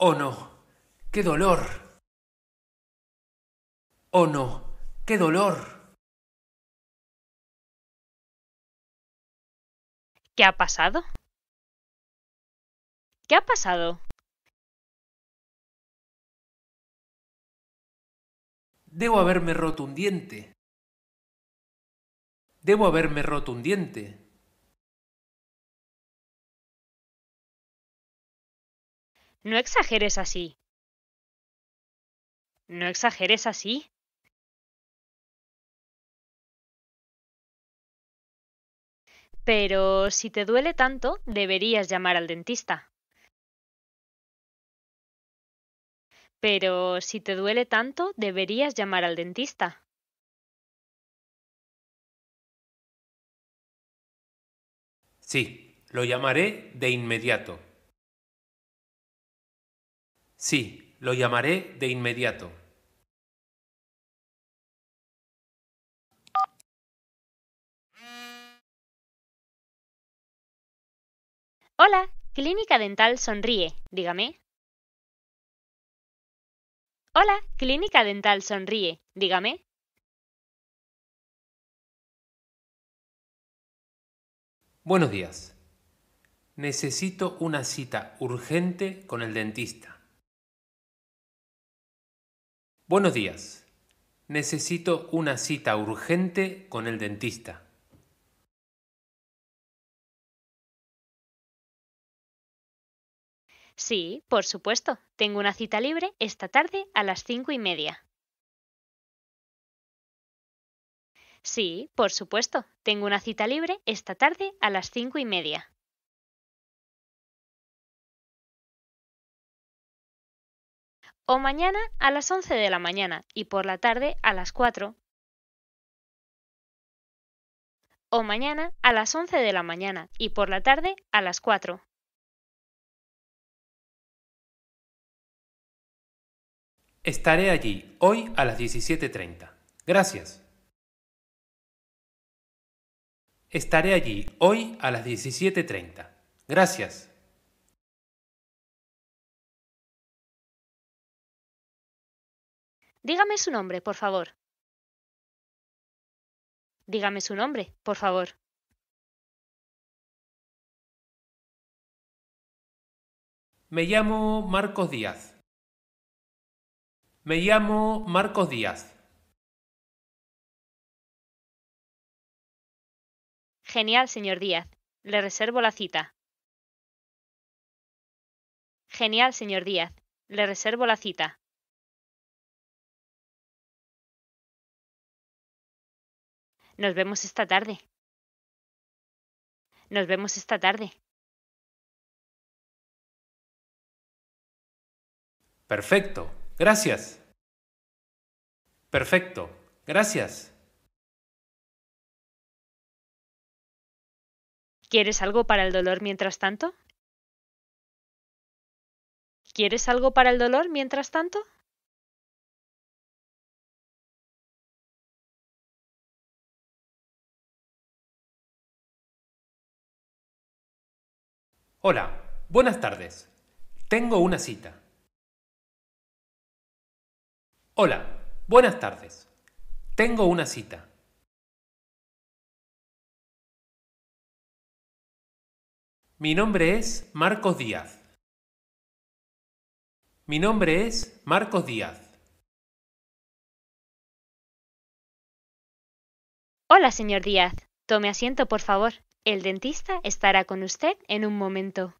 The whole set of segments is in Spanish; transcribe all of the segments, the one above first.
Oh no, qué dolor. Oh no, qué dolor. ¿Qué ha pasado? ¿Qué ha pasado? Debo haberme roto un diente. Debo haberme roto un diente. No exageres así. No exageres así. Pero si te duele tanto, deberías llamar al dentista. Pero si te duele tanto, deberías llamar al dentista. Sí, lo llamaré de inmediato. Sí, lo llamaré de inmediato. Hola, Clínica Dental Sonríe, dígame. Hola, Clínica Dental Sonríe, dígame. Buenos días. Necesito una cita urgente con el dentista. Buenos días. Necesito una cita urgente con el dentista. Sí, por supuesto. Tengo una cita libre esta tarde a las cinco y media. Sí, por supuesto. Tengo una cita libre esta tarde a las cinco y media. O mañana a las once de la mañana y por la tarde a las cuatro. O mañana a las once de la mañana y por la tarde a las cuatro. Estaré allí hoy a las 17.30. Gracias. Estaré allí hoy a las 17.30. Gracias. Dígame su nombre, por favor. Dígame su nombre, por favor. Me llamo Marcos Díaz. Me llamo Marcos Díaz. Genial, señor Díaz. Le reservo la cita. Genial, señor Díaz. Le reservo la cita. Nos vemos esta tarde. Nos vemos esta tarde. Perfecto. Gracias. Perfecto. Gracias. ¿Quieres algo para el dolor mientras tanto? ¿Quieres algo para el dolor mientras tanto? Hola, buenas tardes. Tengo una cita. Hola, buenas tardes. Tengo una cita. Mi nombre es Marcos Díaz. Mi nombre es Marcos Díaz. Hola, señor Díaz. Tome asiento, por favor. El dentista estará con usted en un momento.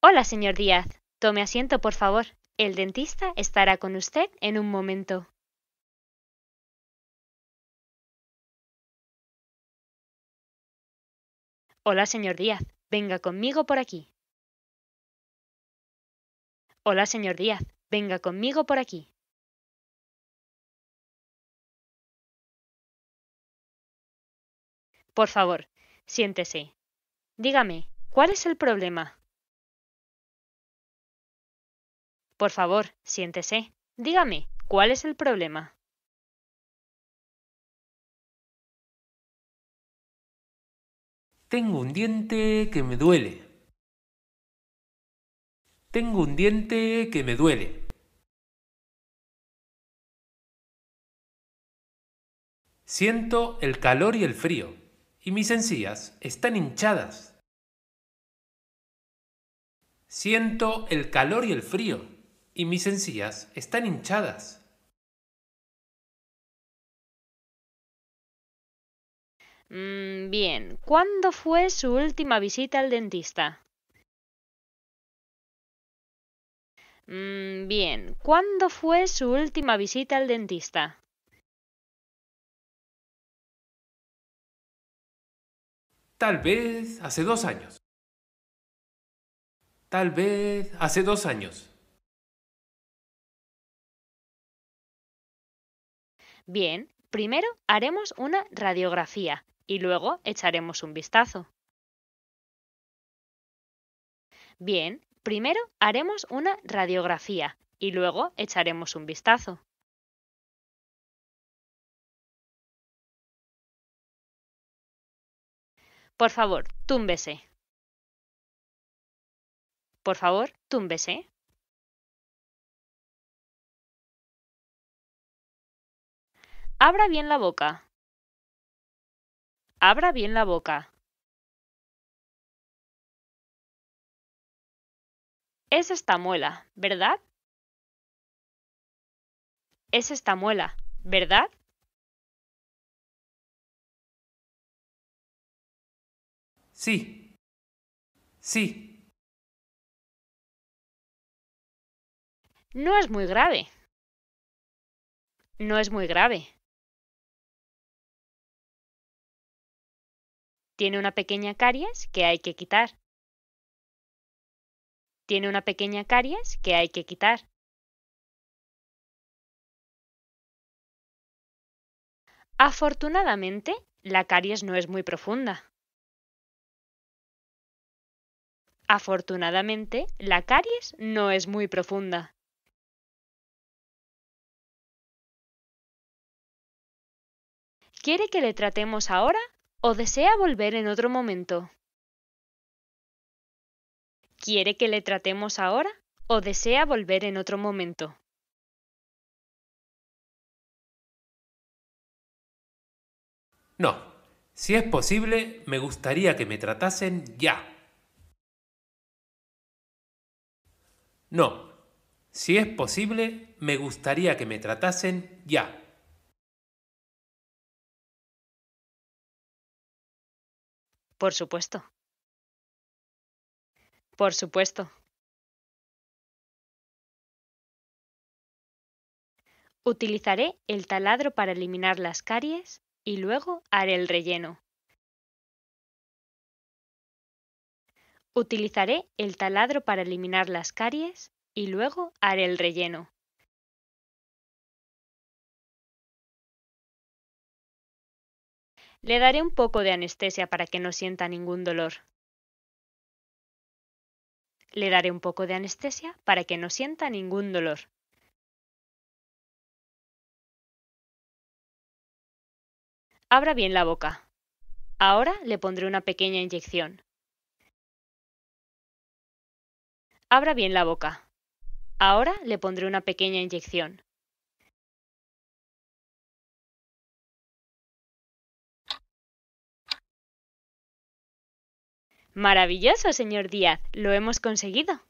Hola, señor Díaz. Tome asiento, por favor. El dentista estará con usted en un momento. Hola, señor Díaz. Venga conmigo por aquí. Hola, señor Díaz. Venga conmigo por aquí. Por favor, siéntese. Dígame, ¿cuál es el problema? Por favor, siéntese. Dígame, ¿cuál es el problema? Tengo un diente que me duele. Tengo un diente que me duele. Siento el calor y el frío, y mis encías están hinchadas. Siento el calor y el frío, y mis encías están hinchadas. Mm, bien, ¿cuándo fue su última visita al dentista? Mm, bien, ¿cuándo fue su última visita al dentista? Tal vez hace dos años. Tal vez hace dos años. Bien, primero haremos una radiografía y luego echaremos un vistazo. Bien, primero haremos una radiografía y luego echaremos un vistazo. Por favor, túmbese. Por favor, túmbese. Abra bien la boca. Abra bien la boca. Es esta muela, ¿verdad? Es esta muela, ¿verdad? Sí. Sí. No es muy grave. No es muy grave. Tiene una pequeña caries que hay que quitar. Tiene una pequeña caries que hay que quitar. Afortunadamente, la caries no es muy profunda. Afortunadamente, la caries no es muy profunda. ¿Quiere que le tratemos ahora o desea volver en otro momento? ¿Quiere que le tratemos ahora o desea volver en otro momento? No. Si es posible, me gustaría que me tratasen ya. No. Si es posible, me gustaría que me tratasen ya. Por supuesto. Por supuesto. Utilizaré el taladro para eliminar las caries y luego haré el relleno. Utilizaré el taladro para eliminar las caries y luego haré el relleno. Le daré un poco de anestesia para que no sienta ningún dolor. Le daré un poco de anestesia para que no sienta ningún dolor. Abra bien la boca. Ahora le pondré una pequeña inyección. Abra bien la boca. Ahora le pondré una pequeña inyección. Maravilloso, señor Díaz. Lo hemos conseguido.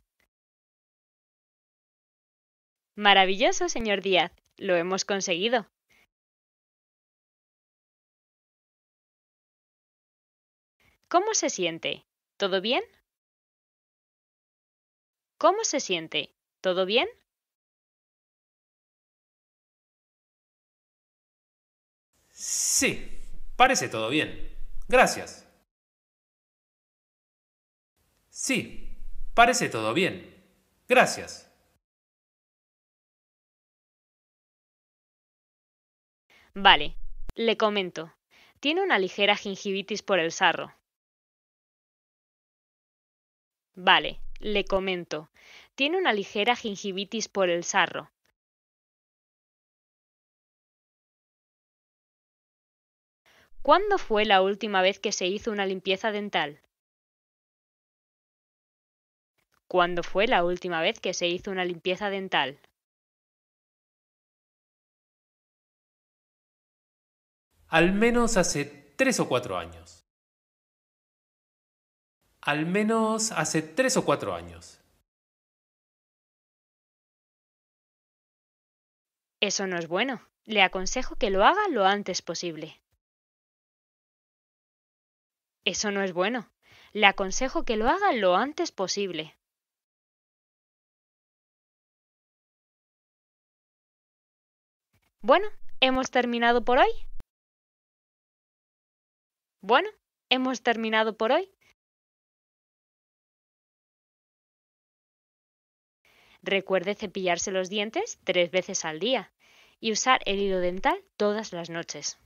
Maravilloso, señor Díaz. Lo hemos conseguido. ¿Cómo se siente? ¿Todo bien? ¿Cómo se siente? ¿Todo bien? Sí, parece todo bien. Gracias. Sí, parece todo bien. Gracias. Vale, le comento. Tiene una ligera gingivitis por el sarro. Vale, le comento. Tiene una ligera gingivitis por el sarro. ¿Cuándo fue la última vez que se hizo una limpieza dental? ¿Cuándo fue la última vez que se hizo una limpieza dental? Al menos hace tres o cuatro años. Al menos hace tres o cuatro años. Eso no es bueno. Le aconsejo que lo haga lo antes posible. Eso no es bueno. Le aconsejo que lo haga lo antes posible. Bueno, ¿hemos terminado por hoy? Bueno, hemos terminado por hoy. Recuerde cepillarse los dientes tres veces al día y usar el hilo dental todas las noches.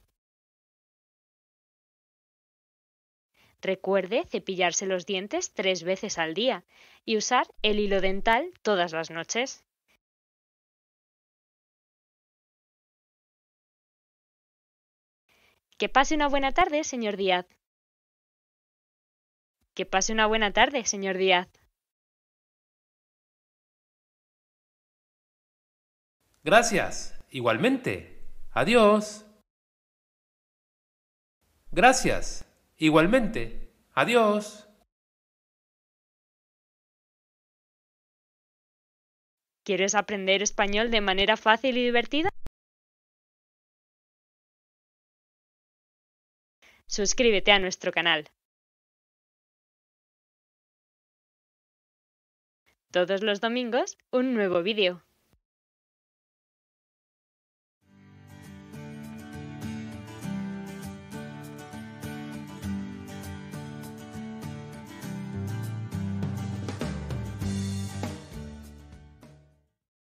Recuerde cepillarse los dientes tres veces al día y usar el hilo dental todas las noches. Que pase una buena tarde, señor Díaz. Que pase una buena tarde, señor Díaz. Gracias. Igualmente. Adiós. Gracias. Igualmente. Adiós. ¿Quieres aprender español de manera fácil y divertida? Suscríbete a nuestro canal. Todos los domingos, un nuevo vídeo.